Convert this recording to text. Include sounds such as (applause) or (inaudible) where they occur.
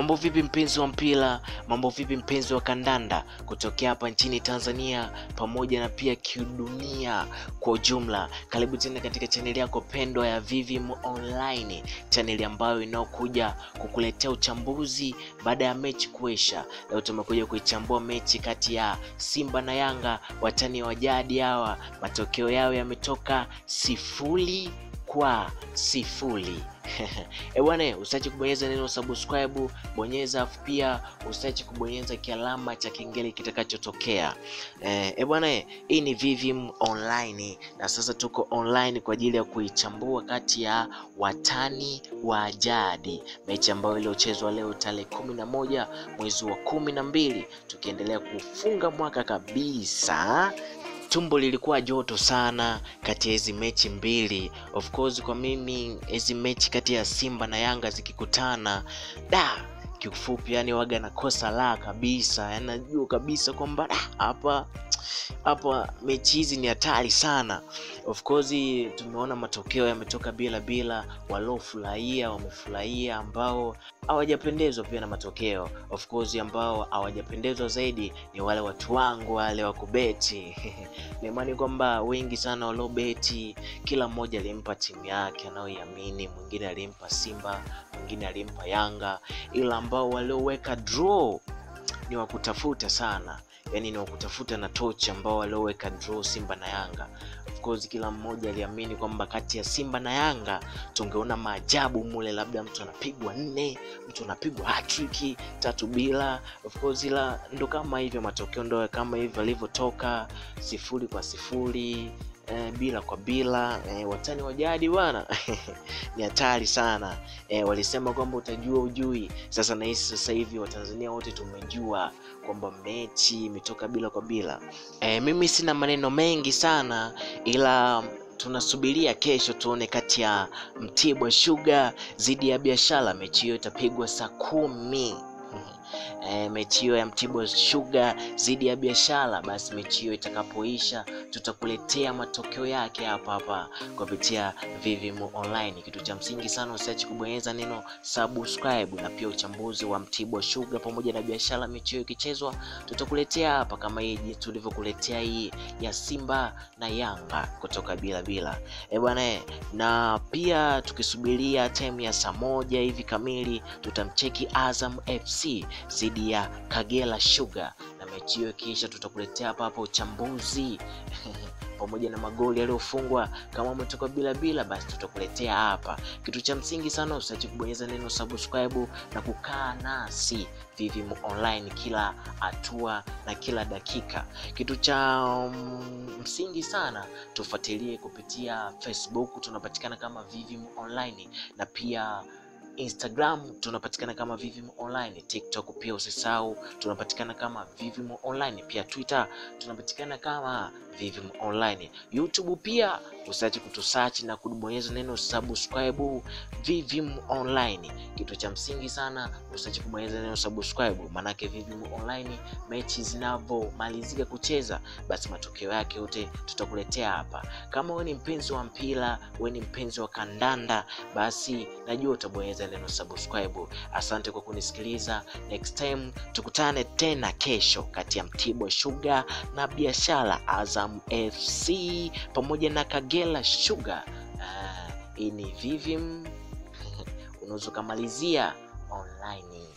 Mambo vipi mpenzi wa mpira, mambo vipi mpenzi wa kandanda kutokea hapa nchini Tanzania pamoja na pia kidunia kwa ujumla. Karibu tena katika chaneli yako pendwa ya Vivim Online, chaneli ambayo inaokuja kukuletea uchambuzi baada ya mechi kuisha. Leo tumekuja kuichambua mechi kati ya Simba na Yanga, watani wa jadi hawa. Matokeo yao yametoka sifuri kwa sifuri. (laughs) E bwana, usiache kubonyeza neno subscribe, bonyeza afu pia usiache kubonyeza kialama cha kengele kitakachotokea. E bwana, hii ni Vivim Online na sasa tuko online kwa ajili ya kuichambua kati ya watani wa jadi, mechi ambayo iliochezwa leo tarehe kumi na moja mwezi wa kumi na mbili tukiendelea kufunga mwaka kabisa tumbo lilikuwa joto sana kati ya hizi mechi mbili. Of course kwa mimi hizi mechi kati ya Simba na Yanga zikikutana, da kiufupi, yani waga nakosa la kabisa, yani najua kabisa kwamba hapa hapa mechi hizi ni hatari sana. Of course tumeona matokeo yametoka bila bila, waliofurahia wamefurahia, ambao hawajapendezwa pia na matokeo. Of course ambao hawajapendezwa zaidi ni wale watu wangu wale wa kubeti (laughs) naimani kwamba wengi sana waliobeti, kila mmoja alimpa timu yake anayoiamini. Mwingine alimpa Simba, mwingine alimpa Yanga, ila ambao walioweka draw ni wakutafuta sana yani ni wakutafuta na tochi ambao walioweka draw Simba na Yanga. Of course kila mmoja aliamini kwamba kati ya Simba na Yanga tungeona maajabu mule, labda mtu anapigwa nne, mtu anapigwa hatrick tatu bila. Of course ila ndo kama hivyo, matokeo ndo kama hivyo alivyotoka, sifuri kwa sifuri. Eh, bila kwa bila eh, watani wa jadi bwana (laughs) ni hatari sana eh, walisema kwamba utajua ujui. Sasa nahisi sasa hivi Watanzania wote tumejua kwamba mechi imetoka bila kwa bila. Eh, mimi sina maneno mengi sana, ila tunasubiria kesho tuone kati ya Mtibwa Sugar dhidi ya Biashara. Mechi hiyo itapigwa saa kumi. E, mechi hiyo ya Mtibwa Sugar dhidi ya Biashara, basi mechi hiyo itakapoisha tutakuletea matokeo yake hapa hapa kupitia Vivim Online. Kitu cha msingi sana, usiache kubonyeza neno subscribe, na pia uchambuzi wa Mtibwa Sugar pamoja na Biashara, mechi hiyo ikichezwa tutakuletea hapa, kama hii tulivyokuletea hii ya Simba na Yanga kutoka bila bila. E bwana, na pia tukisubiria time ya saa moja hivi kamili tutamcheki Azam FC dhidi ya Kagera Sugar na mechi hiyo kisha tutakuletea hapa hapa uchambuzi (laughs) pamoja na magoli yaliyofungwa. Kama umetoka bila bila, basi tutakuletea hapa. Kitu cha msingi sana, usiache kubonyeza neno subscribe na kukaa nasi Vivim Online kila hatua na kila dakika. Kitu cha um, msingi sana, tufuatilie kupitia Facebook, tunapatikana kama Vivim Online na pia Instagram tunapatikana kama Vivim Online, TikTok pia usisahau tunapatikana kama Vivimo Online, pia Twitter tunapatikana kama Vivim Online, YouTube pia usiache kutusearch na kubonyeza neno subscribe Vivim Online. Kitu cha msingi sana usiache kubonyeza neno subscribe, maanake Vivim Online mechi zinavyomalizika kucheza, basi matokeo yake yote tutakuletea hapa. Kama wewe ni mpenzi wa mpira, wewe ni mpenzi wa kandanda, basi najua utabonyeza neno subscribe. Asante kwa kunisikiliza. Next time tukutane tena kesho kati ya Mtibwa shuga na Biashara, Azam FC pamoja na Kagera Sugar. Uh, ini Vivim (laughs) unaweza ukamalizia online.